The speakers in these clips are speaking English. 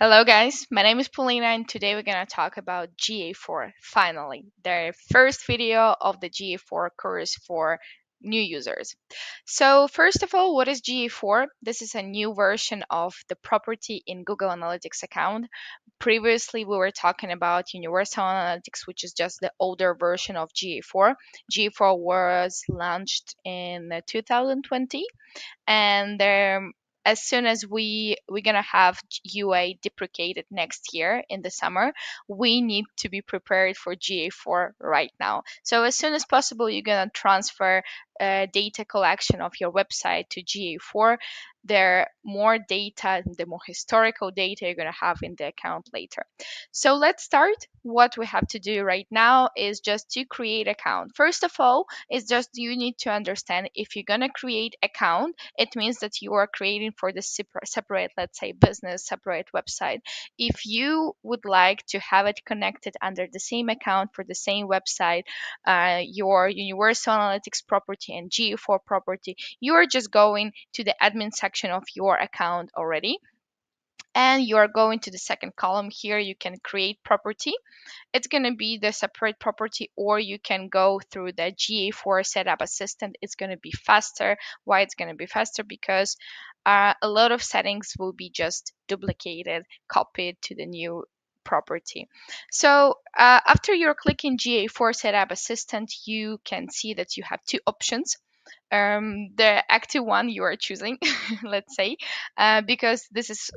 Hello guys, my name is Paulina and today we're going to talk about GA4 finally, the first video of the GA4 course for new users. So first of all, what is GA4? This is a new version of the property in Google Analytics account. Previously, we were talking about Universal Analytics, which is just the older version of GA4. GA4 was launched in uh, 2020 and there as soon as we we're gonna have UA deprecated next year in the summer, we need to be prepared for GA4 right now. So as soon as possible, you're gonna transfer data collection of your website to GA4 there more data, the more historical data you're going to have in the account later. So let's start. What we have to do right now is just to create account. First of all, it's just you need to understand if you're going to create account, it means that you are creating for the separate, let's say business, separate website. If you would like to have it connected under the same account for the same website, uh, your Universal Analytics property and GA4 property, you are just going to the admin section section of your account already and you are going to the second column here. You can create property. It's going to be the separate property or you can go through the ga4 setup assistant. It's going to be faster. Why it's going to be faster? Because uh, a lot of settings will be just duplicated copied to the new property. So uh, after you're clicking ga4 setup assistant you can see that you have two options um, the active one you are choosing, let's say, uh, because this is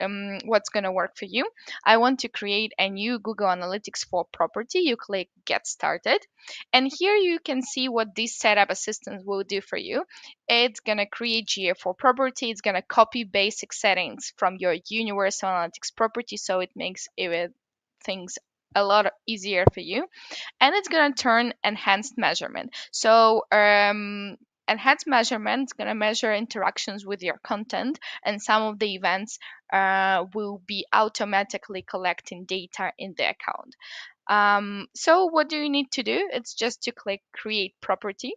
um, what's going to work for you. I want to create a new Google Analytics 4 property. You click Get Started. And here you can see what this setup assistant will do for you. It's going to create GA4 property. It's going to copy basic settings from your Universal Analytics property so it makes things a lot easier for you and it's going to turn enhanced measurement. So um, enhanced measurement is going to measure interactions with your content and some of the events uh, will be automatically collecting data in the account. Um, so what do you need to do? It's just to click create property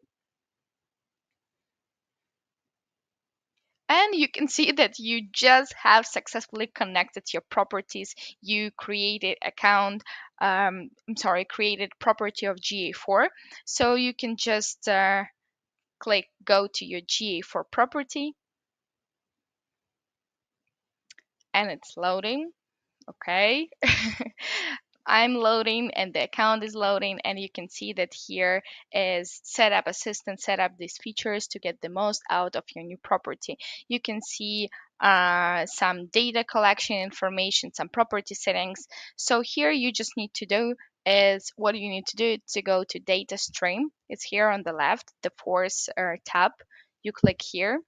and you can see that you just have successfully connected your properties. You created account um, I'm sorry created property of GA4 so you can just uh, click go to your GA4 property. And it's loading. Okay I'm loading and the account is loading and you can see that here is setup assistant set up these features to get the most out of your new property. You can see uh, some data collection information, some property settings. So here you just need to do is what you need to do to go to data stream. It's here on the left, the force uh, tab. You click here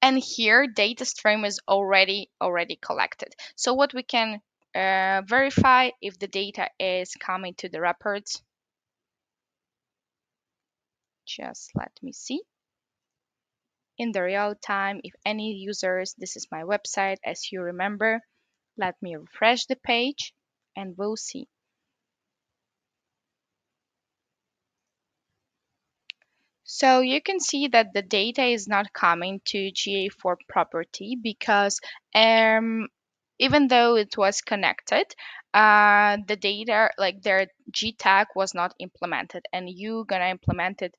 and here data stream is already already collected so what we can uh, verify if the data is coming to the reports. Just let me see. In the real time, if any users, this is my website, as you remember, let me refresh the page and we'll see. So you can see that the data is not coming to GA4 property because um, even though it was connected, uh, the data, like their gtag was not implemented and you gonna implement it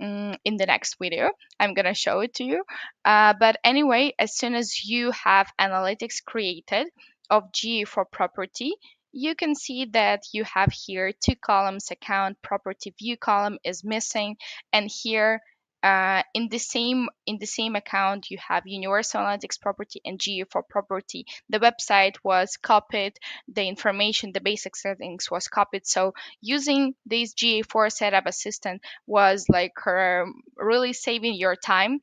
um, in the next video. I'm gonna show it to you. Uh, but anyway, as soon as you have analytics created of GA4 property, you can see that you have here two columns account property view column is missing and here uh, in the same in the same account you have universal analytics property and GA4 property. The website was copied the information the basic settings was copied. So using this GA4 setup assistant was like uh, really saving your time.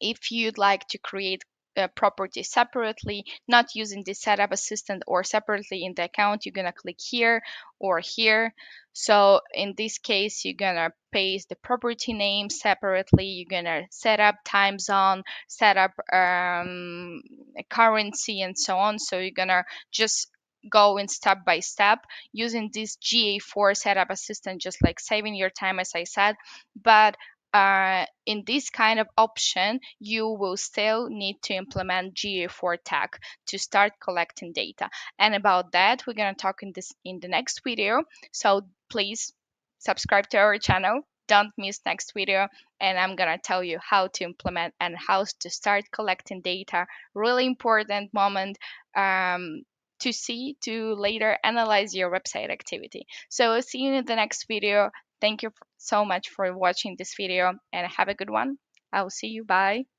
If you'd like to create uh, property separately, not using the setup assistant or separately in the account, you're gonna click here or here. So in this case, you're gonna paste the property name separately. You're gonna set up time zone, set up um, currency and so on. So you're gonna just go in step by step using this GA4 setup assistant, just like saving your time, as I said. But uh, in this kind of option, you will still need to implement GA4 tag to start collecting data. And about that, we're gonna talk in this in the next video. So please subscribe to our channel. Don't miss next video and I'm gonna tell you how to implement and how to start collecting data. Really important moment um, to see to later analyze your website activity. So see you in the next video. Thank you so much for watching this video and have a good one. I will see you. Bye.